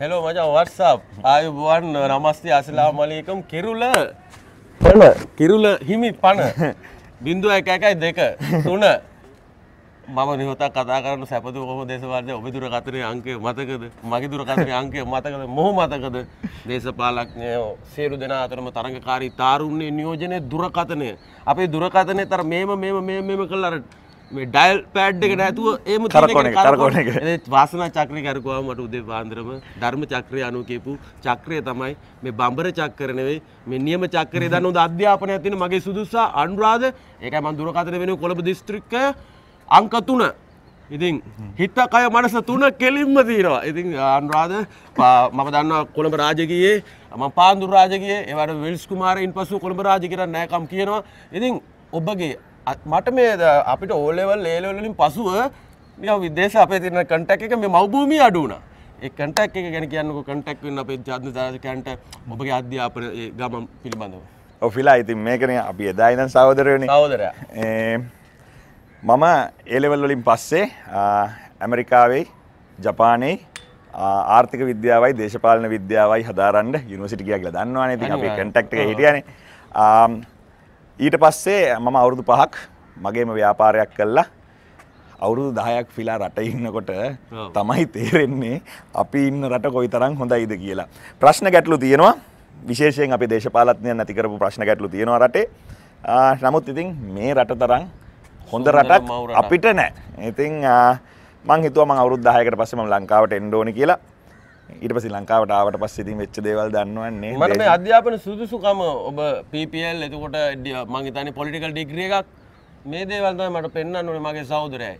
Hello මචා. වර්සප් ආයුබුවන් නමස්ති අසලාමලකම් කිරුල පන. කිරුල හිමි පණ බින්දුව එක එකයි දෙක. තුන. මම නිහතා කතා කරන්න සැපතු කොම දේශවාර්ය ඔබ දුර කතරය අංකය මතකද? මගේ දුර කතරය අංකය මතකද? මොහ මතකද? දේශපාලක්ඥයෝ සේරු දෙන අතරම තරඟකාරී තාරුන්නේ නියෝජනය දුරකතනය අපේ දුරකතනය තර මේම මේම මෙම කල්ලරට මේ ඩයිල් පෑඩ් එක නැතුව ඒම කරකෝන එක. වාසනා චක්‍රය කරකුවා මට උදේ පාන්දරම. ධර්ම චක්‍රය අනු කියපු චක්‍රය තමයි මේ බම්බර චක්කරනවෙයි මේ නියම චක්‍රය දන්න හොඳ අධ්‍යාපන ඇතින මගේ සුදුස්සා අන්රාධ. ඒක මන් දුරකතන වෙන කොළඹ දිස්ත්‍රික්කය අංක තුන. ඉතින් හිත කය මනස තුන කෙලින්ම තියෙනවා. ඉතින් අන්රාධ මම දන්න කොළඹ රාජකයේ ම පාන්දුර රාජකයේ ඒවට වෙල්ස් කුමාරයින් පසු කොළඹ රාජ කරන්න නෑකම් කියනවා. ඉතින් ඔබගේ මට මේ අපිට ඕලෙවල් ලේලවලින් පසුව නිය විදේශ අපේ තිරන කටක් එක මේ මවභූමි අඩුන ඒ කටක් එක ගැන කියන්නක කටක් වන්න අපේ ජාත්න දාශකන්ට ඔබගේ අධ්‍යාපන ඒ ගමම් පිළිබඳව. ඔෆිලා ඉතින් මේකන අපි එදායින සහෝදරයන. සහෝදරය. මම ඒලෙවල් වලින් පස්සේ ආ, ඇමරිකාවේ ජපානයේ ආර්ථික විද්‍යාවයි දේශපාලන විද්‍යාවයි හදාරන්න යුනිසිටිය කියල දන්නවානේ. ති අපේ. කටක්ට හිටියන ඊට පස්සේ මම අවුරුදු පහක් මගේම ව්‍යාපාරයක් කල්ලා අවුරුදු දහයක් ෆිලා රට ඉන්නකොට. තමයි තේරෙන්නේ අපි ඉන්න රට කොයි තරම් හොඳයිද කියලා. ප්‍රශ්න ගැටලු තියෙනවා විශේෂයෙන් අපේ දේශපාලත්නය නැතිකරපු ප්‍රශ්න ගැටලු තියෙනවා රටේ නමුත් ඉතින් මේ රට තරම් හොඳ රටක්. අපිට නෑ ඉතින් මං හිතුව මං අවුරුද්ධායකට පස්සම ලංකාවට එන්ඩෝනි කියලා ඊට පසි ලංකාවට ආවට පස්ස ඉතින් වෙච්ච දේවල් දන්නවන්නේ මට මේ අධ්‍යාපන සුදුසුකම ඔබ පපල් එතකොට මංහිතන පොලිටිකල් ඩිග්‍රිය එකක්. මේ දේවල්තයි මට පෙන්න්න නොන මගේ සෞදරයයි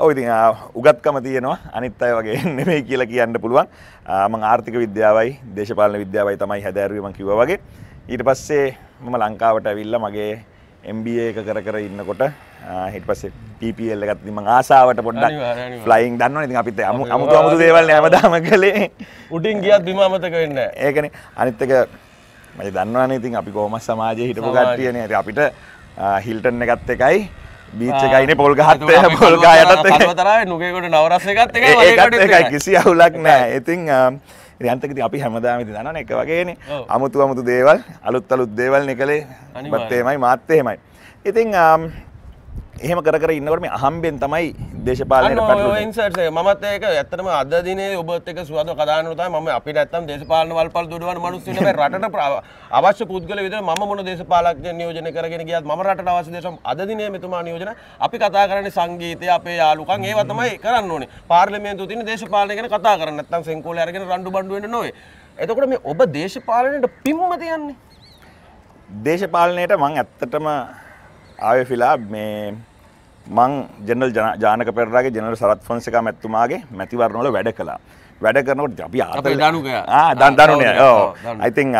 ඔව ඉතින් ආ, උගත්කම තියෙනවා. අනිත් අය වගේ නෙමෙයි කියලා කියන්න පුළුවන්. මං ආර්ථික විද්‍යාවයි දේශපාලන විද්‍යාවයි තමයි හැදෑරුවම කිව වගේ. ඊට පස්සේ මම ලංකාවට ඇවිල්ල මගේ MBA එක කර කර ඉන්නකොට ඊට පස්සේ PPL එකත් මං ආසාවට අනිවාර්යෙන්. ෆ්ලයින් දන්නවා ඉතින් අපිත් අමු අමුතු අමුතු දේවල් හැමදාම කළේ. උටින් ගියත් බිමමතක වෙන්න ඒකන. අනිත් එක මට දන්නවනේ ඉතින් අපි කොහොම සමාජය හිටපු. කට්ටියන. ඇති අපිට හිල්ටන් එකත් එකයි බීච්ච එකයින පොල් ගහත්තය පොල්ගා යටත් එක තරයි නොකකොට නවරස්ස එකත් එකයි. කිසි අවුලක් නෑ. ඉතින් යන්තකති අපි හැමදාමති දන එක වගේන. අමුතු අමුතු දේවල් අලුත් අලුත් දේවල් නිකළේ අනිවාර්යෙන්. බත්තේමයි මාත්තයමයි ඉතින් එහෙම කර කර ඉන්නවට මේ අහම්බෙන් තමයි පටලුනේ. ඉන්සර්සේ මත් ඒක ඇත්තටම අද දිනේ ඔබත් එක සුවද කදානතයි ම අපි ඇත්තම් දේශපාලන වල්පල් දුඩුවන් මනුස්සන රට ප්‍ර- අවශ්‍ය පුද්ගල විද ම මොන දේශපාලක් නියෝජන කරගෙන ගියත් ම රට අවශ්‍ය දේශම් අද දිනේ මෙතුමා නියෝජන අපි කතා කරන සංගීතය අපේ යාලුකන් ඒව තමයි කරන්න ඕනේ. පාර්ලිමේන්තු තින දේශපාලන ගැන කතා කරන්න. නැත්තම් සෙංකෝල අරගෙන රණ්ඩු බණ්ඩුවෙන් නොවේ. එතකොට මේ ඔබ දේශපාලනයට පිම්ම තියන්නේ? දේශපාලනයට මං ඇත්තටම ආය ෆිලා මේ මං ජනල් ජානක පෙරරගේ ජනල් සරත් ෆොන්සික මැත්තුමාගේ මැතිවරණවල වැඩ කලා වැඩ කරනට අපි අපේ දනුකයා. දන් දනුනය ආ, ඔව්, දනු. අයිතින්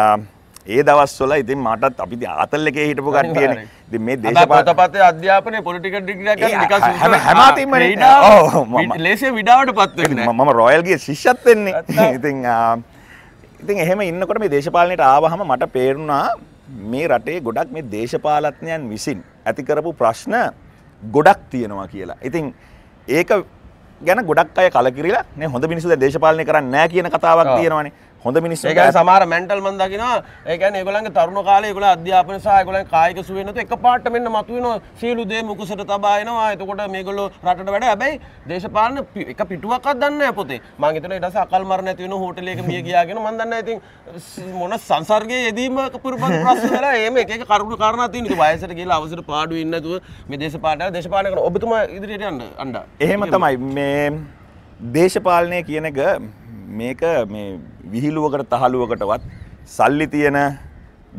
ඒ දවස්වල ඉතින් මටත් අපි ආතල් එකේ හිටපු කට්ටියන අනිවාර්යෙන්. මේ දේශපාල දේශපාල පතේ අධ්‍යාපනය පොලිටික ඩිග්‍රියක් ඒ ගන්න නිකන් හැම- සුදුසු- හැම අතින්මනේ. ක්‍රීඩාව ඔව්, මම- ලේසිය විඩාවට පත්. මම රොයල්ගේ ශිෂ්‍යත් වෙන්නේ. ඉතින් ඉතින් එහෙම ඉන්නකොට මේ දේශපාලනයට ආවහම මට පේරුණා මේ රටේ ගොඩක් මේ දේශපාලත්නයන් විසින් ඇති කරපු ප්‍රශ්න ගොඩක් තියෙනවා කියලා. ඉතින් ඒක ගැන ගොඩක් අය කලකිරිලා නේ හොඳ මිනිස්සු දැන් දේශපාලනය කරන්නේ නැහැ කියන කතාවක්. තියෙනවානේ. හොඳ මිනිස්සු ඒකයි සමහර මෙන්ටල් මන් දකිනවා. ඒ කියන්නේ ඒගොල්ලන්ගේ තරුණ කාලේ ඒගොල්ලෝ අධ්‍යාපන ඒගොල්ලන් කායික සුවේ නැතු එකපාරට මෙන්න මතුවෙනවා සියලු දේ මුකුසට තබා එනවා. එතකොට මේගොල්ලෝ රටට වැඩ. හැබැයි දේශපාලන එක පිටුවක්වත් දන්නේ පොතේ. මං හිතනවා ඊට පස්සේ අකල් මර නැති වෙන හෝටලයක මිය ගියාගෙන මං දන්නේ ඉතින් මොන සංසර්ගයේ යෙදීම පුරුපත් ප්‍රශ්න වෙලා එහෙම එක එක කරුණු කාරණා තියෙන ඉතින් වයසට ගිහලා අවසර පාඩු ඉන්නේ නැතුව මේ දේශපාලන දේශපාලන කරන ඔබතුමා ඉදිරියට යන්න අඬ එහෙම තමයි. මේ දේශපාලනය කියන එක මේක මේ විහිළුවකට තහළුවකටවත් සල්ලි තියෙන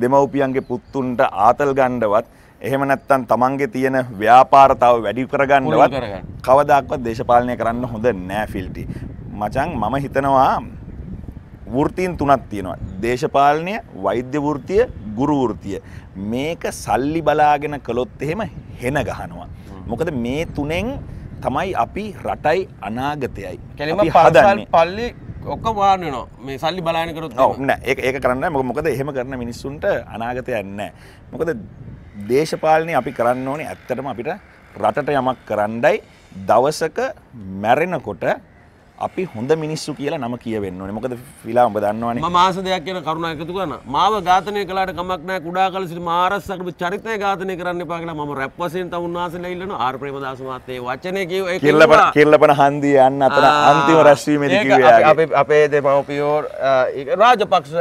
දෙමව්පියන්ගේ පුත්තුන්ට ආතල් ගණ්ඩවත් එහෙම නැත්තන් තමන්ගේ තියෙන ව්‍යාපාරතාව වැඩි කරගන්නවත්. කවදක්වත් දේශපාලනය කරන්න හොඳ නෑ ෆිල්ටි මචං මම හිතනවා වෘතීන් තුනක් තියෙනවා. දේශපාලනය වෛද්‍ය වෘතිය ගුරු වෘතිය මේක සල්ලි බලාගෙන කළොත් එහෙම හෙන ගහනවා. මොකද මේ තුනෙන් තමයි අපි රටයි අනාගතයයි. කෙලිම අපි පල්සල් හදන්නේ. පල්ලි ඔක්ක වාන වෙනවා. මේ සල්ලි බලාන කරොත් ඔව් නෑ ඒක ඒක කරන්න මොක මොකද එහෙම කරන මිනිස්සුන්ට අනාගතයක් නෑ. මොකද දේශපාලනය අපි කරන්න ඕනේ ඇත්තටම අපිට රටට යමක් කරන්නයි. දවසක මැරෙනකොට අපි හොඳ මිනිස්සු කියලා නම කියවෙන්න ඕනේ මොකද ෆිලා ඔබ දන්නවනේ ම මාස දෙයක් කියන කරුණ එකතු කරන මාව ඝාතනය කලාට කමක් නෑ කුඩා කල සිට මාරස්සකට චරිතය ඝාතනය කරන්න එපා කියලා මම රැප් වශයෙන් තව උන්වහන්සේලා ඉල්ලන ආර් ප්‍රේමදාස මහත්තයා ඒ වචනේ කිව්ව ඒක කිල්ලපන. කිල්ලපන හන්දිය යන්න අතර අන්තිම රැස්වීමේදී කිව්වේ අපේ-. අපේ අපේ දෙමව්පියෝ රාජපක්ෂ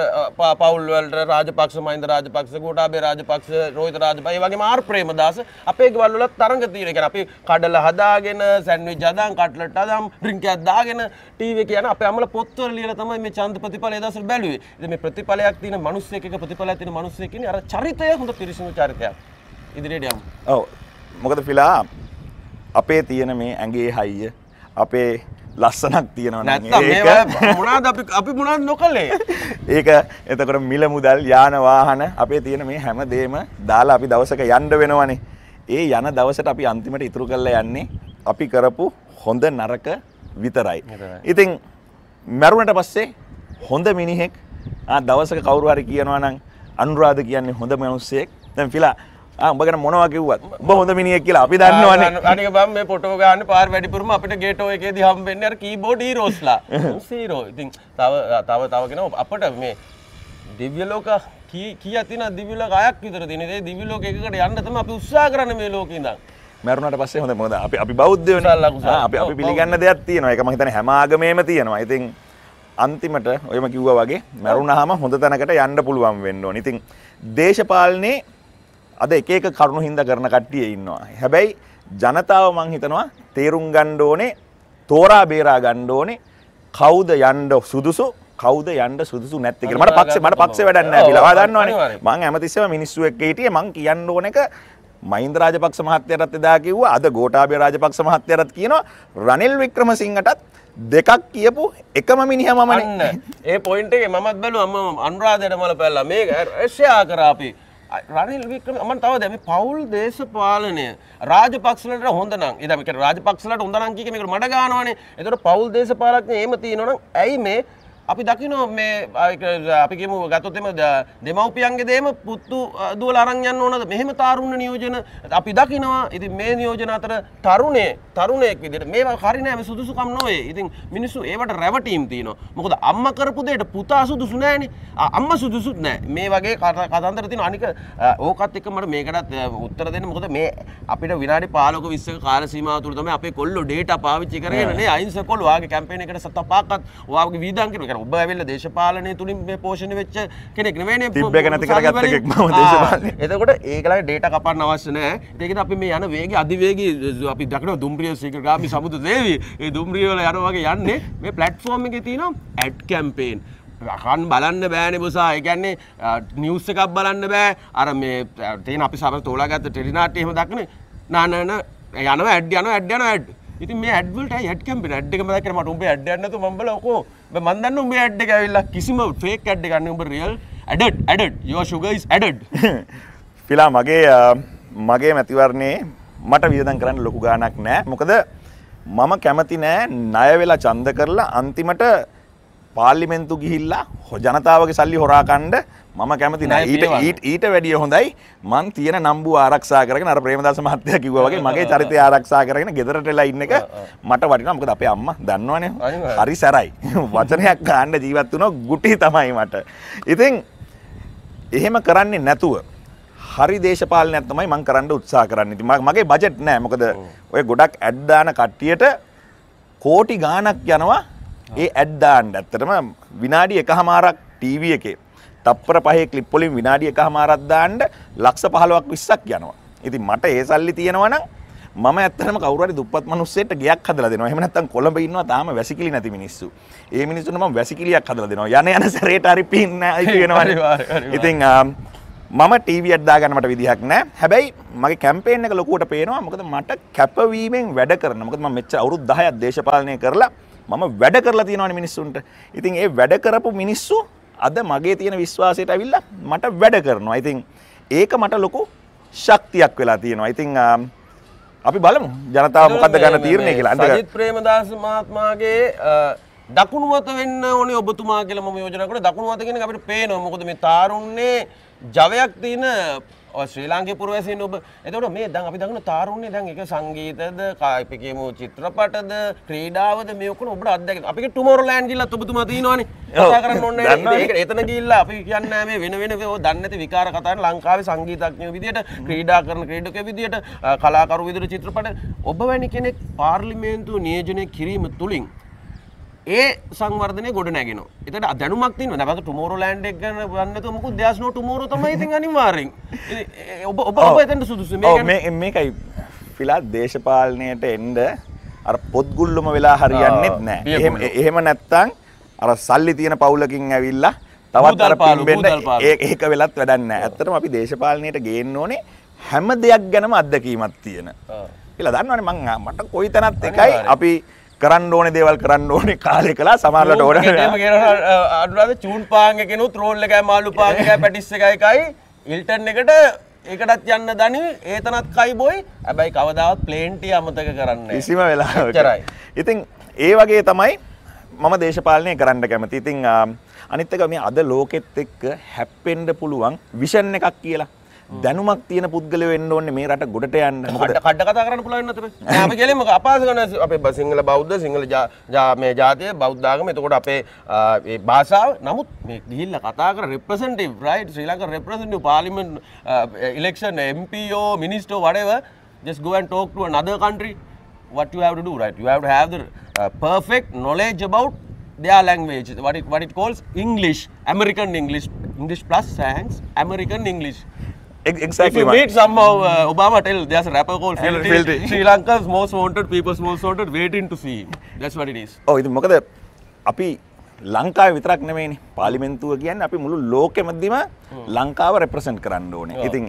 පවුල් වලට රාජපක්ෂ මහින්ද රාජපක්ෂ ගෝඨාභය රාජපක්ෂ රෝහිත රාජපක්ෂ ඒ වගේම ආර් ප්‍රේමදාස අපේ ගෙවල් වල තරඟ තියෙන. ඒ කියන්නේ අපි කඩල හදාගෙන සෑන්ඩ්විච් හදාන් කට්ලට් හදාන් ඩ්‍රින්ක් එකක් දාගෙන ටීවී එක යන අපේ අම්මලා පොත්වල ලියලා තමයි මේ ඡන්ද ප්‍රතිඵල දවස්වල බැලුවේ. ඉතින් මේ ප්‍රතිඵලයක් තියෙන මිනිස්සෙක් එක ප්‍රතිඵලයක් තියෙන මිනිස්සෙක් ඉන්නේ අර චරිතය හොඳ පිරිසිදු චරිතයක්. ඉදිරියට යමු. ඔව් මොකද ෆිලා අපේ තියෙන මේ ඇගේ හයිය අපේ ලස්සනක් තියෙනවා අපි මොනවද නොකළේ? ඒක එතකොට මිල මුදල් යාන වාහන අපේ තියෙන මේ හැම දේම දාලා අපි දවසක යන්න වෙනවනේ. ඒ යන දවසට අපි අන්තිමට ඉතුරු කරලා යන්නේ අපි කරපු හොඳ නරක විතරයි. ඉතින් මැරුණට පස්සේ හොඳ මිනිහෙක් දවසක කවුරු හරි කියනවා නම් අනුරාධ කියන්නේ හොඳ මිනිස්සෙක්. දැන් ෆිලා ආ උඹ ගැන මොනවා කිව්වත් උඹ හොඳ මිනිහෙක් කියලා අපි දන්නවනේ. අනික බම් මේ ෆොටෝ ගන්න පාර වැඩිපුරම අපිට ගේටෝ එකේදී හම්බෙන්නේ අර කීබෝඩ් හීරෝස්ලා. සීරෝ. ඉතින් තව තව තව කෙනා අපිට මේ දිව්‍ය ලෝක කී කීයක් තියෙනවද දිව්‍ය ලෝක අයක් විතර තියෙන. ඒ දිව්‍ය ලෝක එකකට යන්න තමයි අපි උත්සාහ කරන්නේ මේ ලෝකේ ඉඳන්. මැරුණට පස්සේ හොඳ මොකද අපි අපි. ආ, අපි අපි පිළිගන්න දෙයක් තියෙනවා. ඒක මම හිතන්නේ හැම ආගමේම තියෙනවා. ඉතින් අන්තිමට ඔයම කිව්වා වගේ මැරුණාම හොඳ තැනකට යන්න පුළුවන් වෙන්න ඕනේ. ඉතින් දේශපාලනේ අද එක එක කරුණු හින්දා කරන කට්ටිය ඉන්නවා. හැබැයි ජනතාව මං හිතනවා තේරුම් ගන්න ඕනේ තෝරා බේරා ගන්න ඕනේ කවුද යන්න සුදුසු කවුද යන්න සුදුසු නැත්තේ කියලා. මට පක්ෂේ මට පක්ෂේ වැඩක් නැහැ කියලා. ඔයා දන්නවනේ. මං හැමතිස්සෙම මිනිස්සු එක්ක හිටියේ මං කියන්න ඕන එක මහින්ද රාජපක්ෂ මහත්තයටත් එදා කිව්වා අද ගෝඨාභය රාජපක්ෂ මහත්තයටත් කියනවා රනිල් වික්‍රමසිංහටත් දෙකක් කියපු එකම මිනිහා මමනේ. අන්න ඒ පොයින්ට් එකේ මමත් බැලුවා මම අනුරාධයට මල පැල්ලා. මේක රෂ්‍යා කරා අපි. රනිල් වික්‍රම මම තව දැන් මේ පෞල් දේශපාලනය රාජපක්ෂලට හොඳ නම්. ඉතින් අපි කියන්නේ රාජපක්ෂලට හොඳ නම් කිය මේකට මඩ ගන්නවනේ. එතකොට පෞල් දේශපාලඥය එහෙම තියෙනවනම් ඇයි මේ අපි දකිනවා මේ අපි කියමු ගත්තොත් එම දෙමව්පියන්ගේ දේම පුත්තු දුවල අරන් යන්න ඕනද? මෙහෙම තාරුණ නියෝජන අපි දකිනවා. ඉතින් මේ නියෝජන අතර තරුණේ හරි නෑ මේ සුදුසුකම් නොවේ. ඉතින් මිනිස්සු ඒවට රැවටීම් තියෙනවා. මොකද අම්මා කරපු දෙයට පුතා සුදුසු නෑනේ. අම්මා සුදුසුත් නෑ. මේ වගේ කත- කතන්දර තියෙනවා. අනික ඕකත් එක්ක මට මේකටත් උත්තර දෙන්න. මොකද මේ අපිට විනාඩි 15ක 20ක කාල සීමාව තුළ තමයි අපේ කොල්ලෝ ඩේටා පාවිච්චි කරගෙන නේ. අහිංසක කොල්ලෝ වාගේ කැම්පේන් එකකට සත පහක්වත් ඔයාගේ වීදම් කරනවා කියන්නේ ඔබ ඇවිල්ලා දේශපාලනය තුලින් මේ පෝෂණය වෙච්ච කෙනෙක් නෙවෙයිනේ තිබ්බ එක නැති කරගත්ත එකෙක් මම. දේශපාලනේ. එතකොට ඒකලයි ඩේටා කපන්න අවශ්‍ය නැහැ. ඒකද අපි මේ යන වේගය අධිවේගී අපි දකිනවා දුම්රිය සීකරගාමි සමුද්‍ර දේවි. ඒ දුම්රිය වල යනවා වගේ යන්නේ මේ ප්ලැට්ෆෝම් එකේ තියෙනවා ඇඩ් කැම්පේන්. අකන් බලන්න බෑනේ බොසා. ඒ කියන්නේ නිවුස් එකක් බලන්න බෑ. අර මේ අ, තියෙන අපි සමහර තෝලාගත්ත ටෙලිනාට්‍ය එහෙම දක්නේ. නා නා නා යනවා ඇඩ් යනවා ඇඩ් යනවා ඇඩ්. ඉතින් මේ ඇඩ් වලට ඇඩ් කැම්පේන් ඇඩ් එකම දැක්කම මට උඹේ ඇඩ් එකක් නැතුව මම බල ඔකෝ මම දන්නේ උඹේ ඇඩ් එක ඇවිල්ලා කිසිම ෆේක් ඇඩ් එකක් නෙවෙයි උඹ real added added your sugar is added. ෆිලා මගේ අ, මගේ මැතිවරණයේ මට වියදම් කරන්න ලොකු ගාණක් නෑ. මොකද මම කැමති නෑ ණය වෙලා ඡන්ද කරලා අන්තිමට පාර්ලිමේන්තු ගිහිල්ලා හො- ජනතාවගේ සල්ලි හොරා කණ්ඩ මම කැමති නෑ ඊට. ඊට ඊට වැඩිය හොඳයි මං තියෙන නම්බු ආරක්ෂා කරගෙන අර ප්‍රේමදාස මහත්තයා කිව්වා වගේ මගේ චරිතය ආරක්ෂා කරගෙන ගෙදරට එලා ඉන්න එක මට වටිනවා මොකද අපේ අම්මා දන්නවනේ. හරි සැරයි වචනයක් ගන්න ජීවත් වුණා ගුටි තමයි මට ඉතින් එහෙම කරන්නේ නැතුව හරි දේශපාලනයක් තමයි මං කරන්න උත්සාහ කරන්නේ. ඉතින් මගේ බජට් නෑ. මොකද ඔය ගොඩක් ඇඩ් දාන කට්ටියට කෝටි ගාණක් යනවා ඒ ඇඩ් දාන්න. ඇත්තටම විනාඩි එකහමාරක් ටීවී එකේ තප්පර පහේ ක්ලිප් වලින් විනාඩි එකහමාරක් දාන්න ලක්ෂ 15ක් 20ක් යනවා. ඉතින් මට ඒ සල්ලි තියෙනවා නම් මම ඇත්තටම කවුරු හරි දුප්පත් මිනිස්සෙට ගෙයක් හදලා දෙනවා. එහෙම නැත්නම් කොළඹ ඉන්නවා තාම වැසිකිලි නැති මිනිස්සු. ඒ මිනිස්සුන්ට මම වැසිකිලියක් හදලා දෙනවා. යන යන සැරේට හරි පින් නැහැ කියනවනේ. ඉතින් මම ටීවී එකක් දාගන්න මට විදිහක් නැහැ. හැබැයි මගේ කැම්පේන් එක ලොකුවට පේනවා. මොකද මට කැපවීමෙන් වැඩ කරන. මොකද මම මෙච්චර අවුරුදු 10ක් දේශපාලනය කරලා මම වැඩ කරලා තියෙනවානේ මිනිස්සුන්ට. ඉතින් ඒ වැඩ කරපු මිනිස්සු අද මගේ තියෙන විශ්වාසයට ඇවිල්ලා මට වැඩ කරනවා. ඉතින් ඒක මට ලොකු ශක්තියක් වෙලා තියෙනවා. ඉතින් ආ, අපි බලමු ජනතාව මොකද්ද ගන්න තීරණය කියලා. සජිත් ප්‍රේමදාස මහත්මයාගේ අ, දකුණු මත වෙන්න ඕනේ ඔබතුමා කියලා මම යෝජනා කරා දකුණු මත කියන එක අපිට පේනවා මොකද මේ තාරුණ්‍යේ ජවයක් තියෙන ශ්‍රී ලාංකේ පුරවැසියන් ඔබ එතකොට මේ දැන් අපි දකින තාරුණ්‍ය දැන් ඒක සංගීතද කායිප කියමු චිත්‍රපටද ක්‍රීඩාවද මේ ඔක්කොම ඔබට අත්දැකීම් අපි ටුමෝරෝලෑන්ඩ් ගිහිල්ලා ඔබතුමා තියෙනවානේ. කතා කරන්න ඕනේ නැහැ. ඒක එතන ගිහිල්ලා අපි කියන්නේ මේ වෙන වෙන ඔය දන්නේ නැති විකාර කතාන ලංකාවේ සංගීතඥයෝ විදියට ක්‍රීඩා කරන ක්‍රීඩකයෝ විදියට කලාකරු විදියට චිත්‍රපට ඔබ වැනි කෙනෙක් පාර්ලිමේන්තුව නියෝජනය කිරීම තුලින් ඒ සංවර්ධනය ගොඩ නැගෙන එත දැනුමක් තින නැක ටමෝර ලෑන්ඩ් එක ගන්න වන්නතු මුකු දස්නෝ ටමෝර තමයි ඉතින් අනිවාරෙන් ඔබ ඔබ ඔබ එතට සුදුසු. ඔව්, මේ මේකයි. ෆිලාත් දේශපාලනයට එන්ඩ අර පොත්ගුල්ලුම වෙලා හරියන්නෙත් නෑ. එහෙම. එහෙම නැත්තං අර සල්ලි තියෙන පවුලකින් ඇවිල්ලා තවත් අර. ඒ- ඒක වෙලත් වැඩන්න ඇත්තටම අපි දේශපාලනයට ගේන්න ඕනේ හැම දෙයක් ගැනම අත්දැකීමත් තියෙන. කියලා දන්නවනේ මං. මට කොයි තැනත් එකයි අනිවාර්යෙන්. අපි කරන්න ඕනේ දේවල් කරන්න ඕනේ කාලය කලා සමාරලට ඕන අඩුරද චූන් පාගෙනුත් රෝල්ල එකයි මාලු පාගක පැටිස්ස එකයිකයි ඉල්ටන් එකට ඒකටත් යන්න දනි ඒතනත් කයි බොයි. ඇබැයි කවදාවත් ප්ලේන්ටිය අමතක කරන්න කිසිම වෙලා එච්චරයි. ඉතින් ඒ වගේ තමයි මම දේශපාලනය කරන්න කැමති. ඉතින් අනිත්තක මේ අද ලෝකෙත් එක්ක හැප්පෙන්ඩ පුළුවන් විෂන් එකක් කියලා දැනුමක් තියෙන පුද්ගල වෙන්න ඕන්නේ මේ රට ගොඩට යන්න. මොකද කඩ කතා කරන්න පුළුවන් නතර අපි කෙලින්ම අපාස කරන අපේ සිංහල බෞද්ධ සිංහල මේ ජාතිය බෞද්ධාගම එතකොට අපේ ඒ භාෂාව. නමුත් මේ ගිහිල්ලා කතා කර representative right Sri Lanka parliament uh, election MPO minister whatever just go and talk to another country. What you have to do right? You have to have the uh, perfect knowledge about their language. What it what it calls english american english. English plus science american english If එක්සැක්ලි you meet somehow, uh, Obama tell there's a rapper called Filthy. Filthy. Sri Lanka's most wanted, people's most wanted, waiting to see him. That's what it is. ඔව් ඉතින් මොකද අපි ලංකාව විතරක් නෙමෙයිනේ පාර්ලිමේන්තුව කියන්නේ අපි මුළු ලෝකෙමදීම ලංකාව රෙප්‍රසන්ට් කරන්න ඕනේ. ඉතින්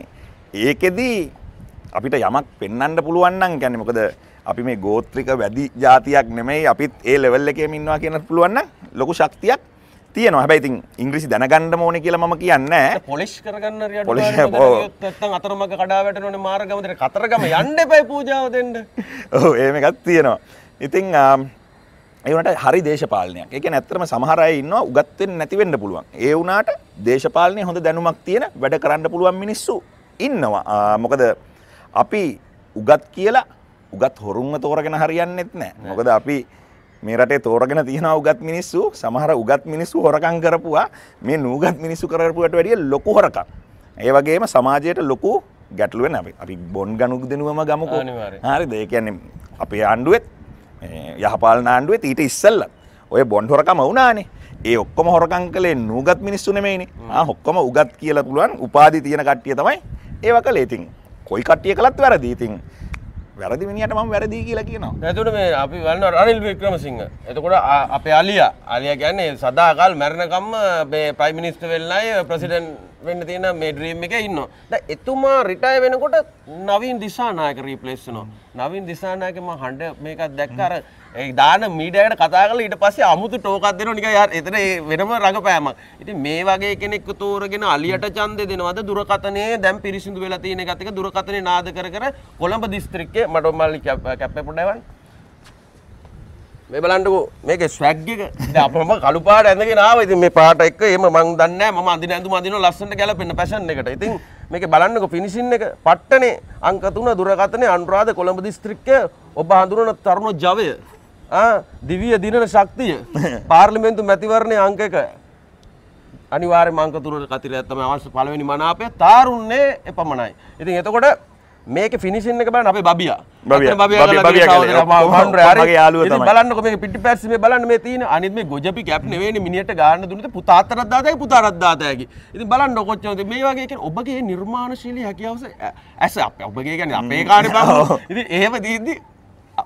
ඒකෙදී අපිට යමක් පෙන්වන්න පුළුවන් නම් කියන්නේ මොකද අපි මේ ගෝත්‍රික වැඩි ජාතියක් නෙමෙයි අපිත් ඒ ලෙවල් එකේම ඉන්නවා කියන පුළුවන් නම් ලොකු ශක්තියක් තියෙනවා. හැබැයි ඉතින් ඉංග්‍රීසි දැනගන්න ඕනේ කියලා මම කියන්නේ නැහැ. පොලිෂ් කරගන්න රියට Polish, බලන්න ඔව්. නැත්තම් අතරමඟ කඩා වැටෙනවනේ මාර්ගම දෙන කතරගම යන්න එපයි පූජාව දෙන්න. ඔව් එහෙම එකක් තියෙනවා. ඉතින් ආම්, ඒ වුණාට හරි දේශපාලනයක්. ඒ කියන්නේ ඇත්තටම සමහර අය ඉන්නවා උගත් වෙන්න නැති වෙන්න පුළුවන්. ඒ වුණාට දේශපාලනයේ හොඳ දැනුමක් තියෙන වැඩ කරන්න පුළුවන් මිනිස්සු ඉන්නවා. මොකද අපි උගත් කියලා උගත් හොරුන්ව තෝරගෙන හරියන්නෙත් නැහැ. මොකද අපි මේ රටේ තෝරගෙන තියෙනවා උගත් මිනිස්සු සමහර උගත් මිනිස්සු හොරකම් කරපුවා. මේ නූගත් මිනිස්සු කරපුවට වැඩිය ලොකු හොරකම්. ඒ වගේම සමාජයට ලොකු ගැටලුව වෙන අපි අපි බොන් ගනුක් දෙනුවම ගමුකෝ. අනිවාර්යෙන්. හරි ඒ කියන්නේ අපේ ආණ්ඩුවෙත් මේ යහපාලන ආණ්ඩුවෙත් ඊට ඉස්සෙල්ල ඔය බොන්ඩ් හොරකම වුණානේ. ඒ ඔක්කොම හොරකම් කළේ නූගත් මිනිස්සු නෙමෙයිනේ. ආ ඔක්කොම උගත් කියලා පුළුවන් උපාධි තියෙන කට්ටිය තමයි ඒව කළේ. ඉතින් කොයි කට්ටිය කළත් වැරදි. ඉතින් වැරදි මිනිහට මම වැරදි කියලා කියනවා එතකොට මේ අපි වන්න රනිල් වික්‍රමසිංහ. එතකොට ආ- අපේ අලියා අලියා කියන්නේ සදාකල් මැරෙනකම්ම මේ ප්‍රයිම් මිනිස්ටර් වෙන්නයි uh, ප්‍රෙසිඩන්ට් වෙන්න තියෙන මේ ඩ්‍රීම් එකේ ඉන්නවා. දැන් එතුමා රිටයර් වෙනකොට නවීන් දිසානායක රීප්ලේස් වෙනවා. නවීන් දිසානායක මම හඬ මේකක් දැක්ක අර ඒ දාන මීඩියාවට කතා කරලා ඊට පස්සේ අමුතු ටෝකක් දෙනවා. නිකන් යාර එතන ඒ වෙනම රඟපෑමක්. ඉතින් මේ වගේ කෙනෙක්ව තෝරගෙන අලියට ඡන්දේ දෙනවද? දුරකථනයේ දැන් පිරිසිදු වෙලා තියෙන එකත් එක. දුරකථනේ නාද කර කර කොළඹ දිස්ත්‍රික්කයේ මඩ මල්ලි කැප්පේ පොඩ්ඩවන්න. මේ බලන්නකෝ. මේක ස්වැග් එක. දැන් අපම කළු පාට ඇඳගෙන ආවා. ඉතින් මේ පාට එක්ක එහෙම මං දන්නේ නැහැ. මම අඳින ඇඳුම අඳිනවා ලස්සනට ගැලපෙන්න ෆැෂන් එකට. ඉතින් මේකේ බලන්නකෝ ෆිනිෂින් එක. පට්ටනේ අංක 3 දුරකථනයේ අනුරාධ කොළඹ දිස්ත්‍රික්කය ඔබ හඳුනන තරුණ ජවය. ආ දිව්‍ය දිනන ශක්තිය. පාර්ලිමේන්තු මැතිවරණයේ අංක එක අනිවාර්යයෙන්ම අංක 3 කතිරයක් තමයි අවශ්‍ය පළවෙනි මනාපය තාරුන්නේ එපමණයි. ඉතින් එතකොට මේකේ ෆිනිෂින් එක බලන්න අපේ බබියා. බලන්නකො මේක පිටිපස්සේ මේ බලන්න මේ තියෙන අනිත් මේ ගොජපි කැප් නෙවෙයිනේ මිනිහට ගාන්න දුන්නද පුතා අතරක් දාතයි පුතා අතරක් දාතයි. ඉතින් බලන්න කොච්චරද මේ වගේ කියන්නේ ඔබගේ නිර්මාණශීලී හැකියාව ඇස. අප- ඔබගේ කියන්නේ අපේ කාර්ය බං. ඉතින් එහෙම දීද්දි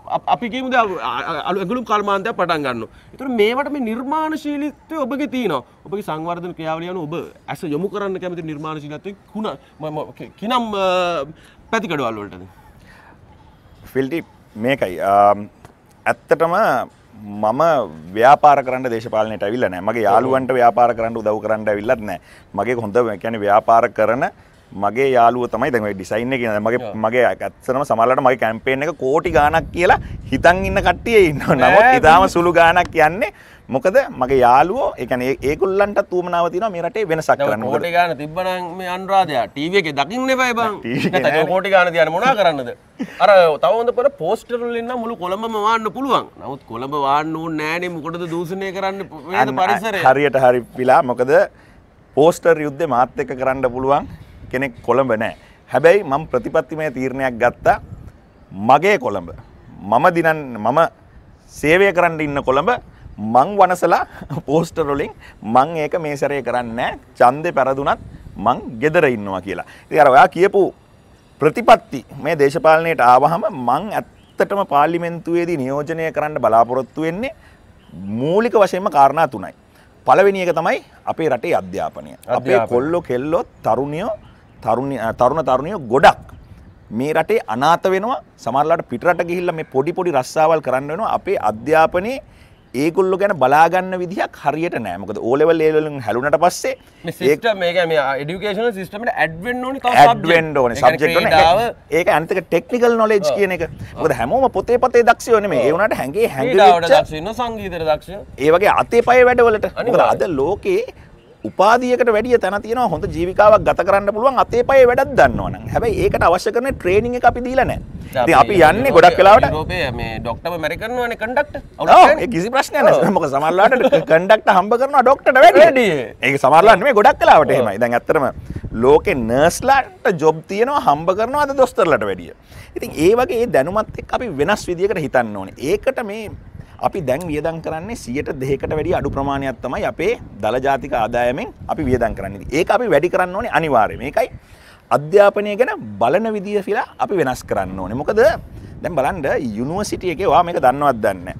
අ- අ- අපි කියමුද ඇගුළුම් කල්මාන්තයක් පටන් ගන්න. එතකොට මේවට මේ නිර්මාණශීලීත්වය ඔබගේ තියෙනවා. ඔබගේ සංවර්ධන ක්‍රියාවලිය අනුව ඔබ ඇස යොමු කරන්න කැමති නිර්මාණශීලීත්වයෙන් කුණ ම- ම- කිනම් අ, පැතිකඩවල් වලටද? ෆිල්ටි මේකයි ආම්, ඇත්තටම මම ව්‍යාපාර කරන්න දේශපාලනයට ඇවිල්ල නෑ මගේ යාළුවන්ට ව්‍යාපාර කරන්න උදව් කරන්න ඇවිල්ලත් නෑ මගේ හොඳ කැන ව්‍යාපාර කරන මගේ යාලුව තමයි දැම ඩිසයින්න කියන මගේ මගේ ඇත්සනම සමල්ලට මගේ කැම්පේෙන් එක කෝටි ගානක් කියලා හිතන් ඉන්න කට්ටිය ඉන්න නමුත් නෑ, ඉතාම සුළු ගානක් කියන්නේ මොකද මගේ යාලුවෝ එකන ඒකුල්ලන්ට තුමනාව තින මේ රටේ වෙනසක් කරන්න. කෝටි ගාන තිබ්බන මේ අන්රාධය ටීව එක දකින්න එපයි බං. TV එක නැත්නම් කෝටි ගාන තියන මොනා කරන්නද? අර තවන්ද පොර පෝස්ටරලින්න මුළු කොළඹම වාන්න පුළුවන්. නමුත් කොළඹ වාන්න නෑනේ මොකටද දූෂණය කරන්න වේද පරිසරය? හරියට හරි පිලා මොකද පෝස්ටර් යුද්ධ මාත් එක කරන්න පුළුවන් කෙනෙක් කොළඹ නෑ හැබැයි මම ප්‍රතිපත්තිමය තීරණයක් ගත්තා මගේ කොළඹ මම දිනන් මම සේවය කරන්න ඉන්න කොළඹ මං වනසලා පෝස්ටරොලින් මං ඒක මේ සැරේ කරන්න චන්දය පැරදුනත් මං ගෙදර ඉන්නවා කියලා. ඉතින් අර ඔයා කියපු ප්‍රතිපත්ති මේ දේශපාලනයට ආවහම මං ඇත්තටම පාර්ලිමෙන්තුවේදී නියෝජනය කරන්න බලාපොරොත්තු වෙන්නේ මූලික වශයෙන්ම කාරණා තුනයි. පළවෙනි එක තමයි අපේ රටේ අධ්‍යාපනය. අපේ. කොල්ලෝ කෙල්ලොත් තරුණියෝ තරුණ තරුණ තරුණියෝ ගොඩක් මේ රටේ අනාත වෙනවා. සමහරලාට පිටරට ගිහිල්ලා මේ පොඩි පොඩි රස්සාවල් කරන්න වෙනවා. අපේ අධ්‍යාපනයේ ඒගොල්ලෝ ගැන බලාගන්න විදිහක් හරියට නෑ. මොකද ඕ ලෙවල් ඒ වලින් හැලුණට පස්සේ මේ සිස්ටම් මේක මේ එඩියුකේෂන් සිස්ටමට ඇඩ්වෙන්න ඕනි තව ඇඩ්වෙන්ඩ ඕන. සබ්ජෙක්ට ඒක අන්තක ටෙක්නිකල් නොලෙජ් කියන එක. මොකද හැමෝම පොතේ පතේ දක්ෂයෝ නෙමේ ඒ වුණාට හැඟේ ක්‍රීඩාවට හැඟෙච්ච දක්ෂ ඉන්න සංගීතයට දක්ෂ ඒ වගේ අතේ පය වැඩවලට. මොකද. අද ලෝකේ උපාදියකට වැඩිය තැන තියෙනවා හොඳ ජීවිකාවක් ගත කරන්න පුළුවන් අතේ පය වැඩක් දන්නවනම්. හැබැයි ඒකට අවශ්‍ය කරන ට්‍රේනින් එක අපි දීලා ඉතින් අපි යන්නේ ගොඩක් යුරෝපයේ මේ ඩොක්ටර් මැරිකන්වනේ කන්ඩක්ටර් කිසි ප්‍රශ්නයක් නැහැ. මොකද සමහරලාට කන්ඩක්ටර් හම්බ කරනවා ඩොක්ටර්ට වැඩි. ඒක සමහරලාට නෙමෙයි ගොඩක් වෙලාවට එහෙමයි. දැන් ඇත්තටම ලෝකේ නර්ස්ලාට ජොබ් තියෙනවා හම්බ කරනවා අද දොස්තරලට වැඩිය? ඉතින් ඒ වගේ දැනුමත් එක්ක අපි වෙනස් විදියකට හිතන්න ඕනේ. ඒකට මේ අපි දැන් වියදම් කරන්නේ 102කට වැඩිය අඩු ප්‍රමාණයක් තමයි අපේ දල ජාතික ආදායමෙන් අපි වියදම් කරන්නේ. ඒක අපි වැඩි කරන්න ඕනේ අනිවාර්යයෙන්. මේකයි අධ්‍යාපනය ගැන බලන විදිය කියලා අපි වෙනස් කරන්න ඕනේ. මොකද දැන් බලන්න යුනිවර්සිටි එකේ ඔයා මේක දන්නවත් දන්නේ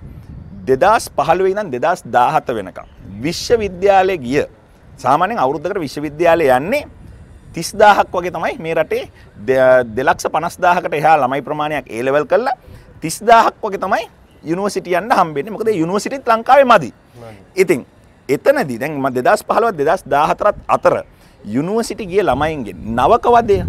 දෙදස් පහළුවේ ඉඳන් දෙදස් දාහත වෙනකම් විශ්වවිද්‍යාලය ගිය සාමාන්‍යයෙන් අවුරුද්දකට විශ්වවිද්‍යාලය යන්නේ තිස්දාහක් වගේ තමයි මේ රටේ දෙ- දෙලක්ෂ පනස්දාහකට එහා ළමයි ප්‍රමාණයක් ඒලෙවල් කරලා තිස්දාහක් වගේ තමයි යුනිවර්සිටි යන්න හම්බෙන්නේ. මොකද යුනිවර්සිටිත් ලංකාවේ මදි. ඉතින් එතනදී දැන් ම දෙදස් පහළවත් දෙදස් දාහතරත් අතර යුනිවර්සිටි ගිය ළමයින්ගේ නවකවදය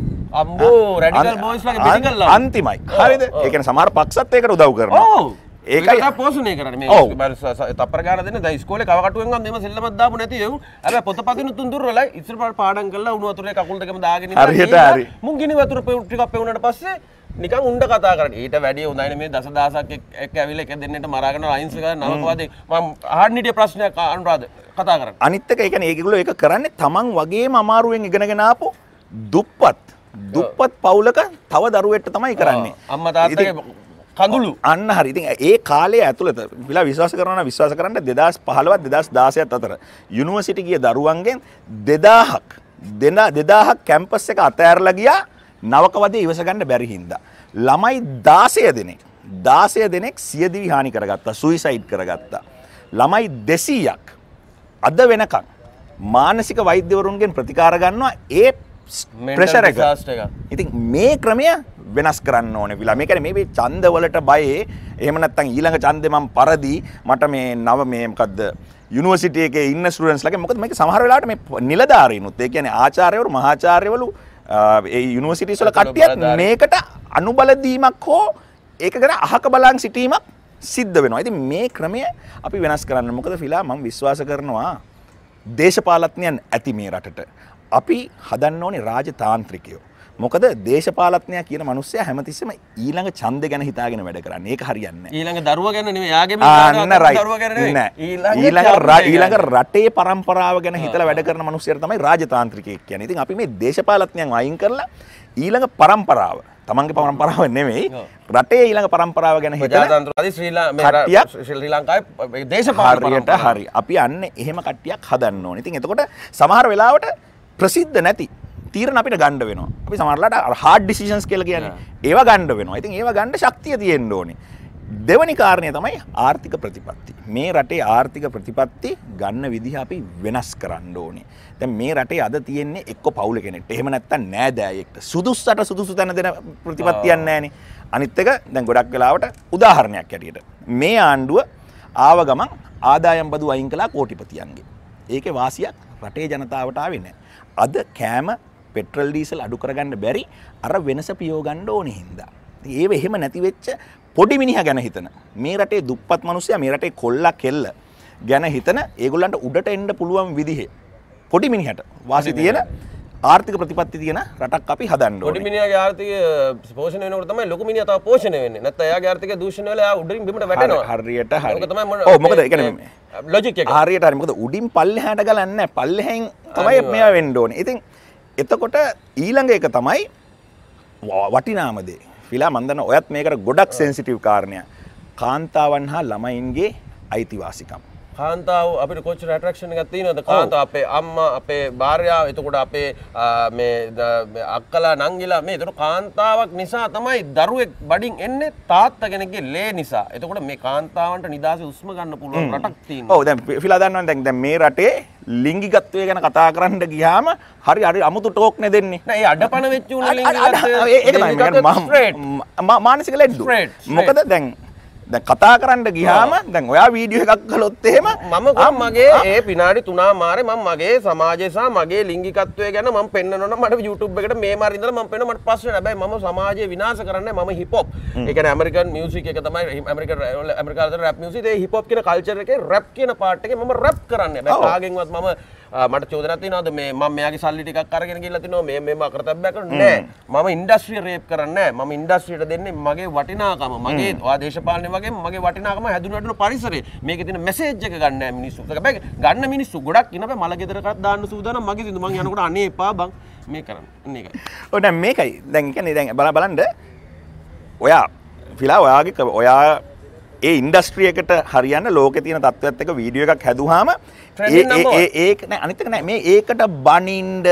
අම්බෝ රැඩිකල් බෝයිස්ලගේ පිටිකල්ලා අන්තිමයි. හරිද? ඒකන සමහර පක්ෂත් ඒකට උදව් කරන ඕ ඒකයි ඒක පෝෂණය කරන ඔව්. මේ තප්පර ගාන දෙන දැන් ඉස්කෝලේ කවකටුවෙන් ගන්න මෙම සෙල්ලමක් දාපු නැති එවුන්. හැබැයි පොත පදින තුන්දුර වල ඉස්සර පාඩ පාඩම් කරලා උණු වතුරේ කකුල් දෙකම දාගෙන ඉඳලා හරියට හරි. මුන් ගිනි වතුර ටිකක් පෙවුනට පස්සේ නිකන් උණ්ඩ කතා කරන්නේ. ඊට වැඩිය හොඳයිනේ මේ දසදහසක් එක්- එක්ක ඇවිල්ලා එක දෙන්නට මරාගෙන අයින්ස් එක නවකවාදී මම අහන්න හිටිය ප්‍රශ්නයක් අනුරාධ කතා කරන්න. අනිත්තක එකන ඒගුල එක කරන්නේ තමන් වගේම අමාරුවෙන් ඉගෙනගෙන ආපු දුප්පත්. දුප්පත් පවුලක තව දරුවෙට තමයි කරන්නේ. අම්මා තාත්තගේ කඳුළු. අන්න හරි. ඉතින් ඒ කාලය ඇතුළත විලා විශ්වාස කරන විශ්වාස කරන්න දෙදස් පහළවත් දෙදස් දාසයත් අතර යුනිවර්සිටි ගිය දරුවන්ගෙන් දෙදාහක් දෙන දෙදාහක් කැම්පස් එක අතෑරලා ගියා නවකවදේ ඉවසගන්න බැරි හින්දා. ළමයි දාසය දෙනෙක් දාසය දෙනෙක් සියදිවි හානි කරගත්තා සුයිසයිඩ් කරගත්තා. ළමයි දෙසීයක් අද වෙනකං මානසික වෛද්‍යවරුන්ගෙන් ප්‍රතිකාර ගන්නවා ඒ ප්‍රශර එක. ඉතින් මේ ක්‍රමය වෙනස් කරන්න ඕන විලා මේකන මේ චන්දවලට බයේ එහමනත්තන් ඊළඟ චන්දෙ මම් පරදී මට මේ නව මේකක්ද යුනිවර්සිටිය එක ඉන්න ස්ටඩන්ස් ලගේ මොකද මේ සමහර වෙලාට මේ නිලධාරීනුත් ඒ කියන්නේ ආචාර්යවරු මහාචාර්යවලු ඒ යුනිවර්සිටිස් වල කට්ටියත්. මේකට අනුබලදීමක් හෝ ඒක ගැන අහක බලන් සිටීමක් සිද්ධ වෙනවා. ඉතින් මේ ක්‍රමය අපි වෙනස් කරන්න මොකද ෆිලා මම විශ්වාස කරනවා දේශපාලත්නයන් ඇති මේ රටට. අපි හදන්න ඕනේ රාජතාන්ත්‍රිකයෝ. මොකද දේශපාලත්නය කියන මනුස්සය හැමතිස්සම ඊළඟ ඡන්ද ගැන හිතාගෙන වැඩ කරන්න ඒක හරියන්න. ඊළඟ දරුව ගැන ඊළඟ. රටේ පරම්පරාව ගැන හිතලා වැඩ කරන මනුස්සයට තමයි රාජතාන්ත්‍රිකයෙක් කියන්නේ. ඉතින් අපි මේ දේශපාලඥයන් අයින් කරලා ඊළඟ පරම්පරාව තමන්ගේ පරම්පරාව නෙමෙයි. රටේ ඊළඟ පරම්පරාව ගැන ශ්‍රී ලා- මේ ර- කට්ටියක් ශ්‍රී ලංකාවේ දේශපාලන හරියට පරම්පරාව. හරි අපි අන්න එහෙම කට්ටියක් හදන්න ඕනේ. ඉතින් එතකොට සමහර වෙලාවට ප්‍රසිද්ධ නැති තීරණ අපිට ගන්න වෙනවා. අපි සමහරලාට හાર્ඩ් ඩිසිෂන්ස් කියලා කියන්නේ ඒවා ගන්න වෙනවා. ඉතින් ඒවා ගන්න ශක්තිය තියෙන්න ඕනේ. දෙවනි කාරණය තමයි ආර්ථික ප්‍රතිපත්ති. මේ රටේ ආර්ථික ප්‍රතිපත්ති ගන්න විදිහ අපි වෙනස් කරන්න ඕනේ. දැන් මේ රටේ අද තියෙන්නේ එක්ක පවුල කෙනෙක්ට. එහෙම නැත්නම් නෑදෑයෙක්ට. සුදුස්සට සුදුසු තැන දෙන ප්‍රතිපත්තියක් නෑනේ. අනිත් එක දැන් ගොඩක් වෙලාවට උදාහරණයක් ඇටියට මේ ආණ්ඩුව ආව ගමන් ආදායම් බදු අයින් කලා කෝටිපතියන්ගේ. ඒකේ වාසියක් රටේ ජනතාවට ආවේ නැහැ. අද කෑම පෙට්‍රල් ඩීසල් අඩු කරගන්න බැරි අර වෙනස පියෝගන්න ඕනේ හින්දා. ඒව එහෙම නැති වෙච්ච පොඩි මිනිහා ගැන හිතන මේ රටේ දුප්පත් මිනිස්සයා මේ රටේ කොල්ලා කෙල්ල ගැන හිතන ඒගොල්ලන්ට උඩට එන්ඩ පුළුවන් විදිහ පොඩි මිනිහට වාසි තියෙන ආර්ථික ප්‍රතිපත්ති තියෙන රටක් අපි හදන්න පොඩි මිනිහගේ ආර්ථිකය පෝෂණය වෙනකොට තමයි ලොකු මිනිහා තව පෝෂණය වෙන්නේ. දූෂණය වෙලා එයා උඩින් බිමට වැටෙනවා. හරියට මොන- ඔව් මොකද ඒ කියන්නේ මේ logic එක. හරියට හරි මොකද උඩින් පල්ලෙහාට ගලන්න පල්ලෙහෙන් තමයි මේවා වෙන්න ඕනේ. ඉතින් එතකොට ඊළඟ එක තමයි වා- වටිනාමදේ ෆිලා මන්දන ඔයත් මේකට ගොඩක් සෙන්සිටිව් කාරණයක්. කාන්තාවන් හා ළමයින්ගේ අයිතිවාසිකම්. කාන්තාව අපිට කොච්චර ඇට්‍රැක්ෂන් එකක් තියෙනවද? කාන්තාව අපේ අම්මා අපේ භාර්යාව එතකොට අපේ මේ අක්කලා නංගිලා මේ එතකොට කාන්තාවක් නිසා තමයි දරුවෙක් බඩින් එන්නේ තාත්තා කෙනෙක්ගේ ලේ නිසා. එතකොට මේ කාන්තාවන්ට නිදාසේ උස්ම ගන්න පුළුවන් රටක් තියෙනවා. ඔව දැන් ෆිලා දන්නවා දැන් දැන් මේ රටේ ලිංගිකත්වය ගැන කතා කරන්න ගියාම හරි හරි අමුතු ටෝක්නේ දෙන්නේ. නෑ ඒ අඩපණ වෙච්ච උන ඒ- ඒක තමයි. මම මානසික straight. මොකද දැන් දැන් කතා කරන්න ගියාම දැන් ඔයා වීඩියෝ එකක් කළොත් එහෙම මම මගේ ඒ පිනාඩි තුනා මාරේ මම මගේ සමාජය සහ මගේ ලිංගිකත්වය ගැන මම පෙන්වනවා මට YouTube එකට මේ මාරේ ඉඳලා මම පෙන්වන මට නැහැ. හැබැයි මම සමාජය විනාශ කරන්නේ මම හිප් හොප්. ඒ කියන්නේ ඇමරිකන් මියුසික් එක තමයි ඇමරිකන් ඇමරිකාවේ රැප් මියුසික් ඒ හිප් හොප් කියන කල්චර් එකේ රැප් කියන පාර්ට් එකේ මම රැප් කරන්නේ. හැබැයි කාගෙන්වත් මම මට චෝදනයක් තියෙනවද මේ මම මෙයාගේ සල්ලි ටිකක් අරගෙන ගිහලා තිනවා මේ මේම අකරතැබ්බයක් කරන්නේ. මම ඉන්ඩස්ට්‍රිය රේප් කරන්නේ. මම ඉන්ඩස්ට්‍රියට දෙන්නේ මගේ වටිනාකම. මගේ ඔයා දේශපාලනය වගේ මගේ වටිනාකම හැදුණු පරිසරේ. මේකේ තියෙන මෙසේජ් එක ගන්න මිනිස්සු. හැබැයි ගන්න මිනිස්සු ගොඩක් ඉන්න බෑ මල ගෙදරකට දාන්න සූදානම් මගේ සින්දු මං යනකොට අනේ එපා බං මේ කරන්න. ඒකයි. දැන් මේකයි දැන් කියන්නේ දැන් බල බලන්න ඔයා ෆිලා ඔයාගේ ඔයා ඒ ඉන්ඩස්ට්‍රියකට හරියන්න ලෝකෙ තියෙන තත්ත්වයක් එක්ක වීඩියෝ එකක් one. ඒක නෑ අනිත් එක නෑ මේ ඒකට බනින්ඩ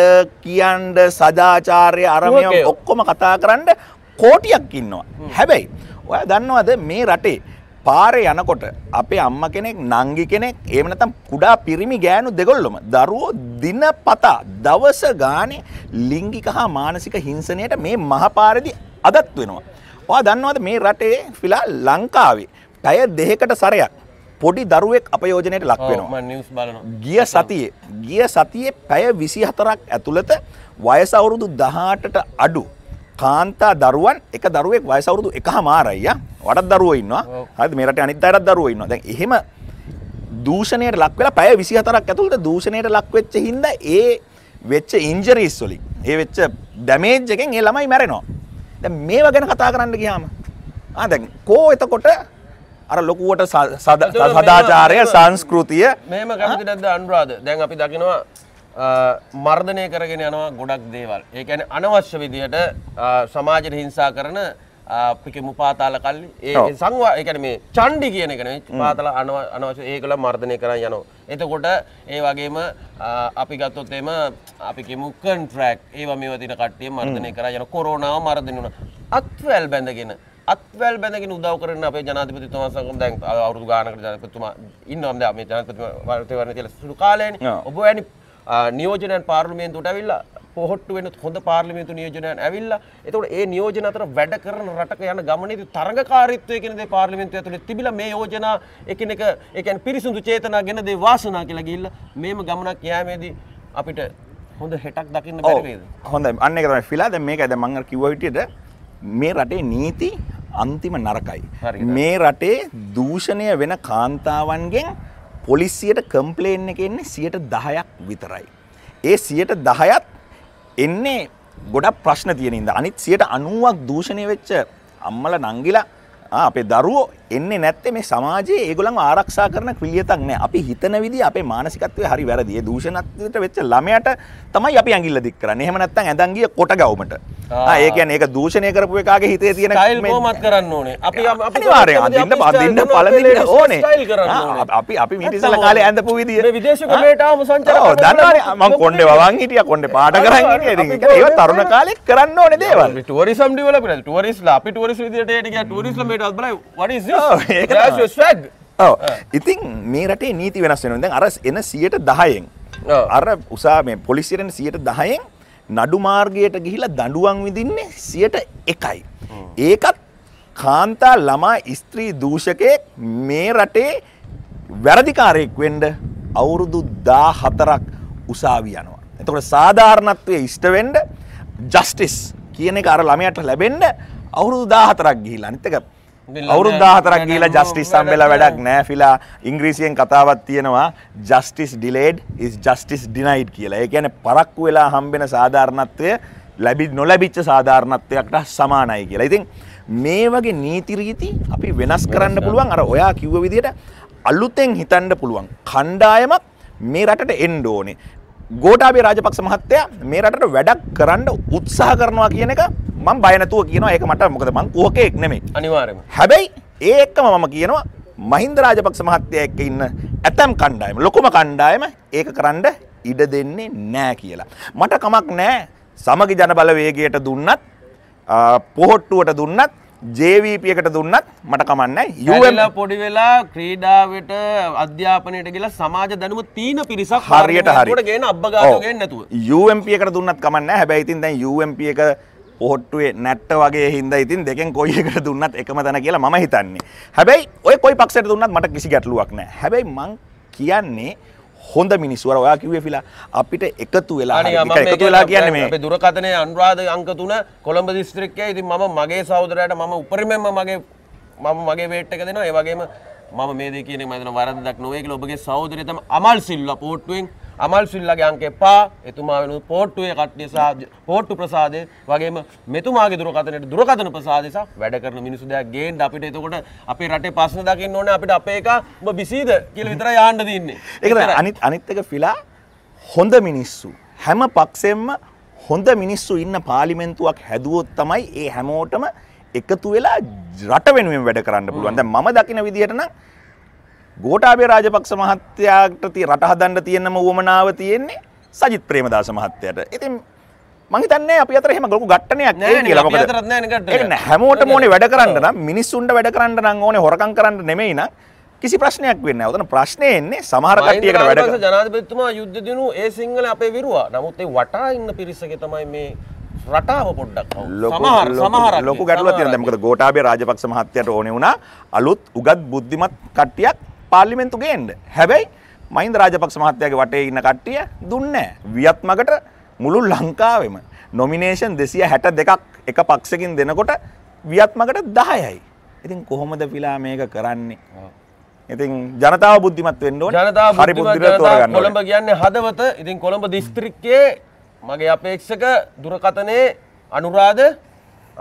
කියන්ඩ සදාචාරය අරමය. ඔක්කොම කතා කරන්න කෝටියක් ඉන්නවා හැබැයි ඔය දන්නවද මේ රටේ පාරේ යනකොට අපේ අම්ම කෙනෙක් නංගි කෙනෙක් එහෙම නැත්නම් කුඩා පිරිමි ගෑනු දෙගොල්ලොම දරුවෝ දිනපතා දවස ගානේ ලිංගික හා මානසික හිංසනයට මේ මහපාරේදී අදත් වෙනවා. ඔයා දන්නවද මේ රටේ ෆිලා ලංකාවේ පැය දෙකකට සරයක් පොඩි දරුවෙක් අපයෝජනයට ලක් ඔව් වෙනවා. මම නිවුස් බලනවා. ගිය සතියේ ගිය සතියේ පැය විසි හතරක් ඇතුළත වයස අවුරුදු දහටට අඩු කාන්තා දරුවන් එක දරුවෙක් වයසවුරුදු එක හමාරයිය වටත් දරුව ඉන්නවා. හද මේරට අනිත් අයටත් දරුව ඉන්නවා දැන් එහෙම දූෂණයට ලක් වෙලා පැය විසි හතරක් ඇතුළට දූෂණයට ලක් වෙච්ච හින්ද ඒ වෙච්ච ඉන්ජරීස් වලින් ඒ වෙච්ච ඩැමේජ් එකෙන් ඒ ළමයි මැරෙනවා දැන් මේවා ගැන කතා කරන්න ගියාම ආ දැන් කෝ එතකොට අර ලොකුවට සදාචාරය සංස්කෘතිය මෙහෙම කැමති නැද්ද අනුරාධ? දැන් අපි දකිනවා මර්ධනය කරගෙන යනවා ගොඩක් දේවල්. ඒ කියන්නේ අනවශ්‍ය විදියට සමාජයට හිංසා කරන කියමු පාතාල කල්ලි. ඒ. සංවා ඒ කියන්නේ මේ චණ්ඩි කියන එක නෙවෙයි පාතාල අනව- අනවශ්‍ය ඒකල මර්ධනය කරන් යනවා. එතකොට ඒ වගේම අපි ගත්තොත් එම අපි කියමු කන්ට්‍රැක්ට් ඒවා මේවා දින කට්ටිය මර්ධනය කරා යන කොරෝනාව මර්ධනය වුණා. අත්වැල් බැඳගෙන අත්වැල් බැඳගෙන උදව් කරන අපේ ජනාධිපතිතුමා සමග දැන් අවුරුදු ගානකට ජනාධිපතිතුමා ඉන්නවා. දැන් මේ ජනාධිපතිතුමා වර්තමානයේ තියෙන සුළු කාලයනේ. ඔබ වැනි නියෝජනයන් පාර්ලිමේන්තුවට ඇවිල්ලා පොහොට්ටු වෙන හොඳ පාර්ලිමේන්තු නියෝජනයන් ඇවිල්ලා. එතකොට ඒ නියෝජන අතර වැඩ කරන රටක යන ගමනේදී තරඟකාරීත්වය කියන දේ පාර්ලිමේන්තුව ඇතුලේ තිබිලා මේ යෝජනා එකිනෙක ඒ කියන්නේ පිරිසුදු චේතනා ගෙන දේ වාසනා කියලා ගිහිල්ලා මේම ගමනක් යෑමේදී අපිට හොඳ හෙටක් දකින්න බැරි වේද? හොඳ අන්න එක තමයි. ෆිලා දැන් මේක දැන් මම කිව්ව විදිහට මේ රටේ නීති අන්තිම නරකයි. මේ රටේ දූෂණය වෙන කාන්තාවන්ගෙන් පොලිසියට කම්ප්ලේන් එක එන්නේ 10ක් විතරයි. ඒ 10ත් එන්නේ ගොඩක් ප්‍රශ්න තියෙන ඉඳ අනිත් 90ක් දූෂණය වෙච්ච අම්මලා නංගිලා අපේ දරුවෝ එන්නේ නැත්තේ මේ සමාජයේ ඒගොල්ලන්ව ආරක්ෂා කරන ක්‍රියාවක් නෑ. අපි හිතන විදිහ අපේ මානසිකත්වය හරි වැරදි. ඒ දූෂණත්වයට වෙච්ච ළමයට තමයි අපි ඇඟිල්ල දික් කරන්නේ. එහෙම නැත්නම් ඇඳන් ගිය කොට ගැවුමට. ආ ඒ කියන්නේ ඒක දූෂණය කරපු එකාගේ හිතේ තියෙන ස්ටයිල් කොහොමත් කරන්න ඕනේ අපි අපි අනිවාර්යෙන් අඳින්න අඳින්න පළඳින්න ඕනේ. අපි අපි මීට ඉස්සෙල්ලා කාලේ ඇඳපු විදිය. මේ විදේශ කොමේට ආවම සංචාරක ඔව් දන්නවනේ. මම කොණ්ඩේ වවන් හිටියා කොණ්ඩේ පාට කරන්. හිටියා. ඉතින් ඒවා තරුණ කාලේ කරන්න ඕනේ දේවල්. ටුවරිසම් ඩිවලොප්මන්ට් ටුවරිස්ලා අපි ටුවරිස් විදියට ගියා ටුවරිස්ලා මේට බලයි what is this ඔව් ඉතින් මේ රටේ නීති වෙනස් වෙනවා. දැන් අර එන 110න් ඔව්. අර උසා මේ පොලිසියෙන් 110න් නඩු මාර්ගයට ගිහිලා දඬුවම් විඳින්නේ 101යි. ඒකත් කාන්තා ළමා ස්ත්‍රී දූෂකයෙක් මේ රටේ වැරදිකාරයෙක් වෙන්න අවුරුදු 14ක් උසාවි යනවා. එතකොට සාධාරණත්වයේ ඉෂ්ට වෙන්න ජස්ටිස් කියන එක අර ළමයට ලැබෙන්න අවුරුදු 14ක් ගිහිල්ලා අනිත් එක අවුරුදු හතරක් කියලා ජස්ටිස් සම්බෙලා වැඩක් නෑ ෆිලා ඉංග්‍රීසියෙන් කතාවත් තියෙනවා justice delayed is justice denied කියලා. ඒ කියන්නේ පරක්කු වෙලා හම්බෙන සාධාරණත්වය ලැබි නොලැබිච්ච සාධාරණත්වයකට සමානයි කියලා. ඉතින් මේ වගේ නීති රීති අපි වෙනස් කරන්න පුළුවන් අර ඔයා කිව්ව විදිහට අලුතෙන් හිතන්න පුළුවන්. කණ්ඩායමක් මේ රටට එන්න ඕනේ. ගෝඨාභය රාජපක්ෂ මහත්තයා මේ රටට වැඩක් කරන්න උත්සාහ කරනවා කියන එක මම බය නැතුව කියනවා ඒක මට මොකද මං කුහකෙක් නෙමෙයි. අනිවාර්යයෙන්ම හැබැයි ඒ එක්කම මම කියනවා මහින්ද රාජපක්ෂ මහත්තයා එක්ක ඉන්න ඇතම් කණ්ඩායම ලොකුම කණ්ඩායම ඒක කරන්න ඉඩ දෙන්නේ නෑ කියලා. මට කමක් නෑ සමගි ජන බලවේගයට දුන්නත් පොහොට්ටුවට දුන්නත් ජේවීප එකට දුන්නත් මට කමන්න යුවලා පොඩි වෙලා ක්‍රීඩාවට අධ්‍යාපනයට කියලා සමාජ දැනුම තීන පිරිසක් හරියට හරි. ගෙන අබ්බගාගෙන නැතුව. එකට දුන්නත් කමන්න හැබැයි ඉතින් දැන් UMP එක පොහොට්ටුවේ නැට්ට වගේ හින්ද ඉතින් දෙකෙන් කොයි එකට දුන්නත් එකම තැන කියලා මම හිතන්නේ. හැබැයි ඔය කොයි පක්ෂයට දුන්නත් මට කිසි ගැටලුවක් නෑ හැබැයි මං කියන්නේ හොඳ මිනිස්සුවර ඔයා කිව්වේ ෆිලා අපිට එකතු වෙලා එකතු වෙලා කියන්නේ මේ. අපේ දුරකථනය අනුරාධ අංක තුන කොළඹ දිස්ත්‍රික්කයේ ඉතින් මම මගේ සහෝදරයාට මම උපරිමයෙන්ම මගේ මම මගේ වේට් එක දෙනවා. ඒ වගේම මම මේ දේ කියන එක මම හිතනවා වරදක් නොවේ කියලා ඔබගේ සහෝදරය තමයි අමල් සිල්වා පෝට්ටුවෙන් අමල් සිල්ලාගේ අංක එපා. එතුමා වෙන පෝට්ටුවේ කට්ටිය සහ පෝට්ටු ප්‍රසාදය වගේම මෙතුමාගේ දුරකථනයට දුරකථන ප්‍රසාදය සහ වැඩ කරන මිනිස්සු දෙයක් ගේන්න අපිට එතකොට අපේ රටේ ප්‍රශ්න දකින්න ඕනේ. අපිට අපේ එක ඔබ බිසීද කියලා විතරයි ආන්න දෙන්නේ ඒක තමයි අනිත් අනිත් එක ෆිලා හොඳ මිනිස්සු. හැම පක්ෂෙන්ම හොඳ මිනිස්සු ඉන්න පාලිමෙන්තුවක් හැදුවොත් තමයි ඒ හැමෝටම එකතු වෙලා රට වෙනුවෙන් වැඩ කරන්න පුළුවන්. දැන් මම දකින විදිහට නම් ගෝඨාභය රාජපක්ෂ මහත්තයාට තිය රට හදන්න තියෙනම උවමනාව තියෙන්නේ සජිත් ප්‍රේමදාස මහත්තයාට. ඉතින් මං හිතන්නේ අපි අතර එහෙම ලොකු ගැට්ටනයක් නෑ කියලා. මොකද අතරත් නෑ හැමෝටම ඕනේ වැඩ කරන්න නම් මිනිස්සුන්ට වැඩ කරන්න නම් ඕනේ හොරකම් කරන්න නෙමෙයි නම් කිසි ප්‍රශ්නයක් වෙන්නේ නැහැ. උතන ප්‍රශ්නේ එන්නේ සමහර කට්ටියකට වැඩ ජනාධිපතිතුමා යුද්ධ දිනු ඒ සිංහල අපේ විරුවා. නමුත් ඒ වටා ඉන්න පිරිසගේ තමයි මේ රටාව පොඩ්ඩක් සමහර සමහරක් ලොකු ගැටලුවක් තියෙනවා. මොකද ගෝඨාභය රාජපක්ෂ මහත්තයාට ඕනේ වුණා අලුත් උගත් බුද්ධිමත් කට්ටියක් පාර්ලිමේන්තු ගේන්න. හැබැයි මහින්ද රාජපක්ෂ මහත්තයාගේ වටේ ඉන්න කට්ටිය දුන්නේ නැහැ. වියත් මගට මුළු ලංකාවෙම නොමිනේෂන් 262ක් එක පක්ෂකින් දෙනකොට වියත් මගට 10යි. ඉතින් කොහොමද පිලා මේක කරන්නේ? ඉතින් ජනතාව බුද්ධිමත් වෙන්න. ජනතාව. කොළඹ කියන්නේ හදවත. ඉතින් කොළඹ දිස්ත්‍රික්කයේ මගේ අපේක්ෂක දුරකථනයේ අනුරාධ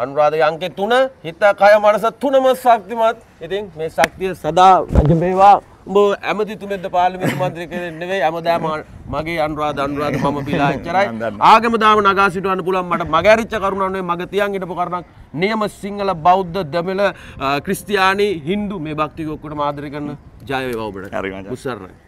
අනුරාධ අංකේ 3 හිත කය මනස තුනම ශක්තිමත්. ඉතින් මේ ශක්තිය සදා රජමේවා. උඹ ඇමතිතුමෙක්ද පාර්ලිමේන්තු මන්ත්‍රී කෙනෙක් නෙවෙයි හැමදාම මගේ අනුරාධ අනුරාධ මම පිලා එච්චරයි. ආගම දාම නගා සිටවන්න පුළුවන් මට මගහැරිච්ච කරුණක් නෙවෙයි මග තියන් හිටපු කරුණක් නියම සිංහල බෞද්ධ දමිළ ක්‍රිස්තියානි හින්දු මේ භක්තික ඔක්කොටම ආදරය කරන ජය වේවා ඔබට හරි මචං. උස්සරණයි